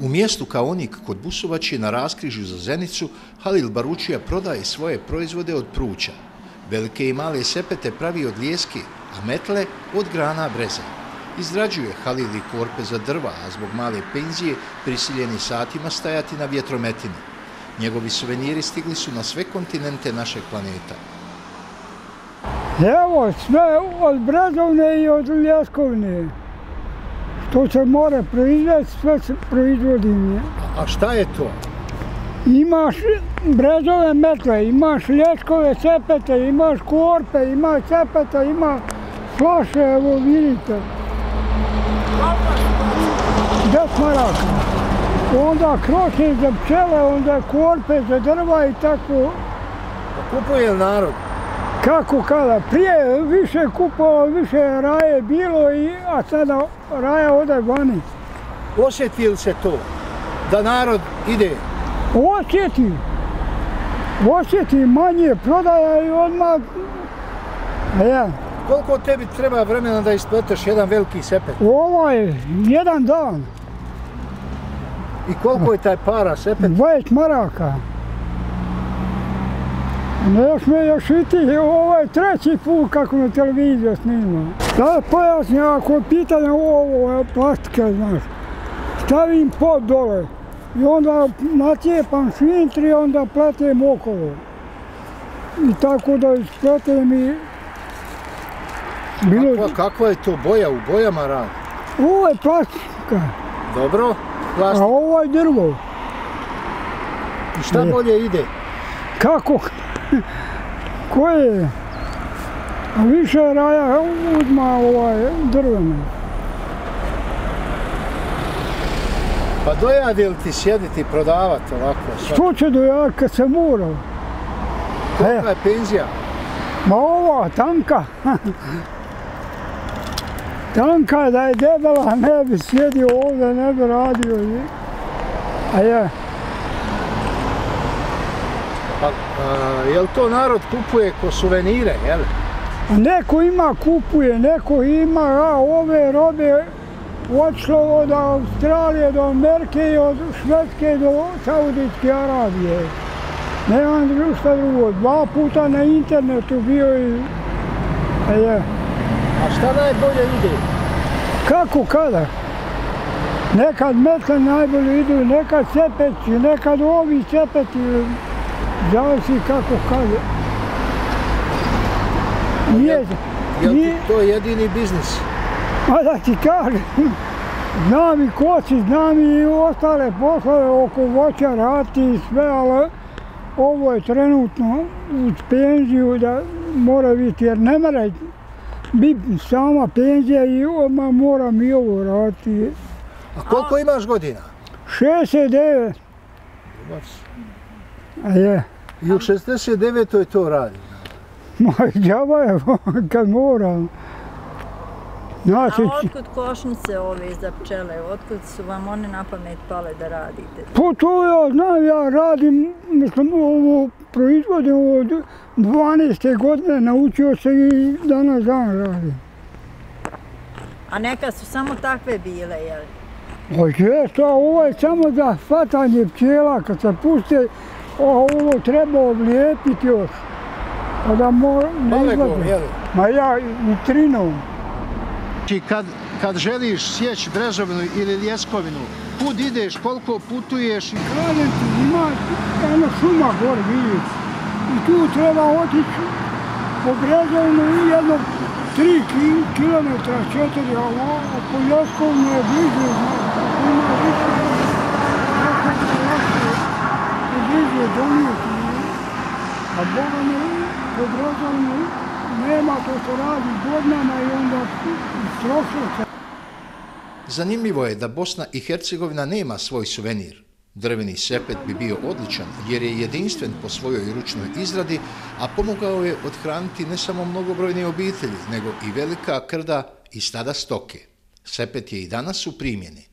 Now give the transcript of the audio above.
U mjestu Kaonik kod Busovaći na raskrižju za Zenicu Halil Baručija prodaje svoje proizvode od pruća. Velike i male sepete pravi od lijeske, a metle od grana breze. Izrađuje Halil i korpe za drva, a zbog male penzije prisiljeni satima stajati na vjetrometini. Njegovi suveniri stigli su na sve kontinente našeg planeta. Evo, sve od brezovne i od ljeskovne. To se mora proizvesti, sve se proizvodi nije. A šta je to? Imaš brezove metle, imaš ljeskove sepete, imaš korpe, imaš sepete, ima flaše, evo vidite. Des maraka. Onda kroše za pčele, onda korpe za drva i tako. Kupuje narod? Kako kada? Prije više kupovalo, više raje bilo, i, a sada raja ode vani. Osjeti li se to da narod ide? Osjeti. Osjeti manje prodaja i odmah... Ja. Koliko tebi treba vremena da ispleteš jedan veliki sepet? Ovo je jedan dan. I koliko je taj para sepet? 20 maraka. Ne sme još iti, ovo je treći put kako na televiziju snima. Da pojasnim, ako je pitanje ovo plastika, znaš, stavim pod dole i onda nacijepam švintri i onda pletem okolo. I tako da ispletem i... Bilo... Kakva, kakva je to boja? U bojama rad? Ovo je plastika. Dobro, plastika. A ovo je drvo. I šta bolje ide? Kako? Koje a više raja uzma ovaj drvene. Pa dojadi li ti sjediti i prodavati ovako? Što će dojadi kad se mora? Kolika je penzija? Ma ova, tanka. tanka da je debela, ne bi sjedio ovdje, ne bi radio. A je. Pa, a, jel to narod kupuje ko suvenire, jel? Neko ima kupuje, neko ima a, ove robe odšlo od Australije do Amerike i od Švedske do Saudijske Arabije. Nemam ništa drugo. Dva puta na internetu bio i... A, je. a šta najbolje ide? Kako kada? Nekad metle najbolje idu, nekad cepeći, nekad ovi cepeći. Zavisi kako kaže. Nije, je li to jedini biznis? A da ti kažem, znam i koci, znam i ostale poslove oko voća rati i sve, ali ovo je trenutno uz penziju da mora biti, jer ne mora biti sama penzija i odmah moram i ovo raditi. A koliko imaš godina? 69. A je. I u 69. to radi? Ma džaba je kad moram. Znači, A otkud košnice ove za pčele? Otkud su vam one na pamet pale da radite? Pa to ja znam, ja radim, mislim, ovo proizvodim od 12. godine, naučio se i danas dan radim. A neka su samo takve bile, jel? Pa često, ovo je samo za hvatanje pčela, kad se puste, ovo treba oblijepiti još. Pa da mora, ne izgleda. Ma ja i trinom. Znači, kad, kad želiš sjeći brezovinu ili ljeskovinu, kud ideš, koliko putuješ? Kraljim ti, ima jedna šuma gore, vidiš. I tu treba otići po brezovinu i jedno tri kilometra, četiri, a po ljeskovinu je bliže, ima više blizu bliže donijeti. A Boga ne, po brezovinu nema to se radi godinama i onda Zanimljivo je da Bosna i Hercegovina nema svoj suvenir. Drveni sepet bi bio odličan jer je jedinstven po svojoj ručnoj izradi, a pomogao je odhraniti ne samo mnogobrojne obitelji, nego i velika krda i stada stoke. Sepet je i danas u primjeni.